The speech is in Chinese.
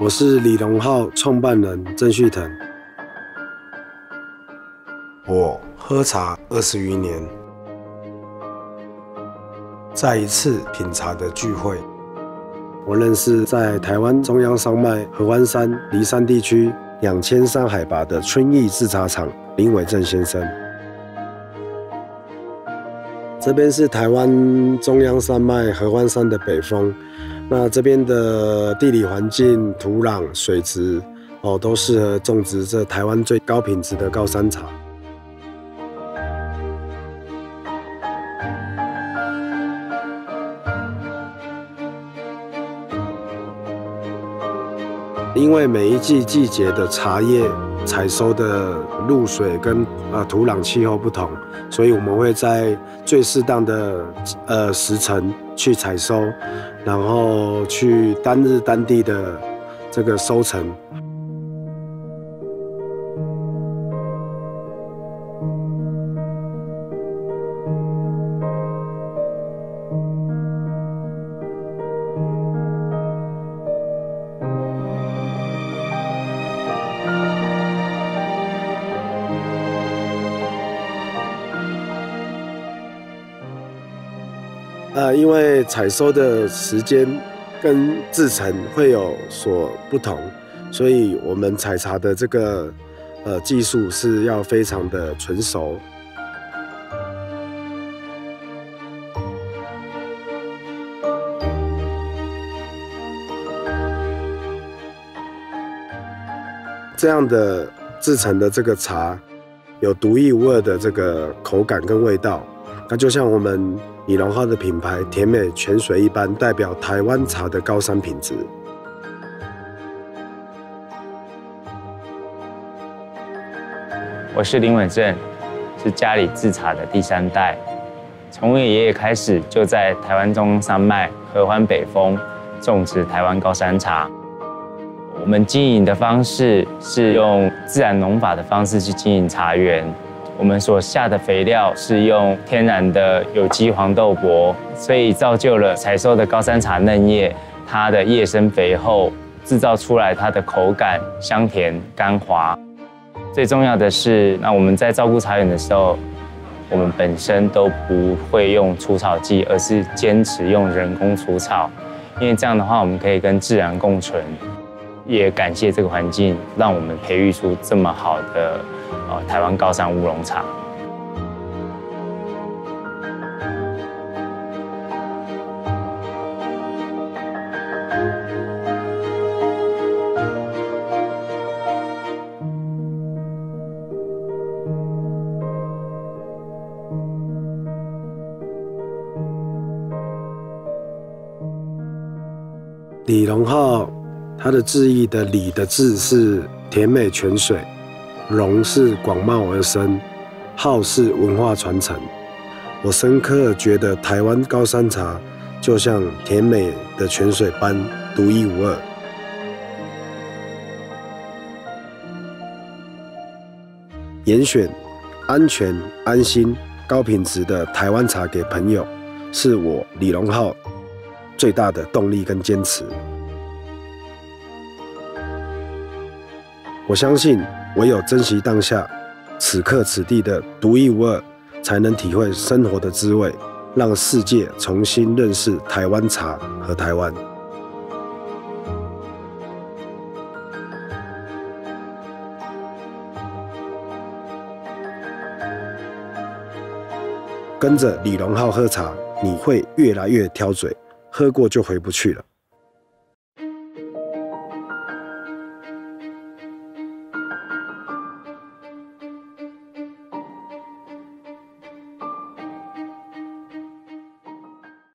我是李荣浩创办人郑旭腾。我喝茶二十余年，在一次品茶的聚会，我认识在台湾中央山脉合欢山梨山地区两千山海拔的春意制茶厂林伟正先生。这边是台湾中央山脉合欢山的北峰，那这边的地理环境、土壤、水质哦，都适合种植这台湾最高品质的高山茶。因为每一季季节的茶叶采收的露水跟呃土壤气候不同，所以我们会在最适当的呃时辰去采收，然后去单日单地的这个收成。呃，因为采收的时间跟制成会有所不同，所以我们采茶的这个呃技术是要非常的纯熟。这样的制成的这个茶，有独一无二的这个口感跟味道，那就像我们。李荣浩的品牌甜美泉水一般，代表台湾茶的高山品质。我是林伟正，是家里制茶的第三代。从我爷爷开始，就在台湾中山脉合欢北峰种植台湾高山茶。我们经营的方式是用自然农法的方式去经营茶园。我们所下的肥料是用天然的有机黄豆粕，所以造就了采收的高山茶嫩叶，它的叶身肥厚，制造出来它的口感香甜甘滑。最重要的是，那我们在照顾茶园的时候，我们本身都不会用除草剂，而是坚持用人工除草，因为这样的话，我们可以跟自然共存。也感谢这个环境，让我们培育出这么好的。呃，台湾高山乌龙茶。李荣浩，他的字义的“李”的字是甜美泉水。荣是广袤而生，浩是文化传承。我深刻觉得台湾高山茶就像甜美的泉水般独一无二。严选安全、安心、高品质的台湾茶给朋友，是我李荣浩最大的动力跟坚持。我相信。唯有珍惜当下，此刻此地的独一无二，才能体会生活的滋味，让世界重新认识台湾茶和台湾。跟着李荣浩喝茶，你会越来越挑嘴，喝过就回不去了。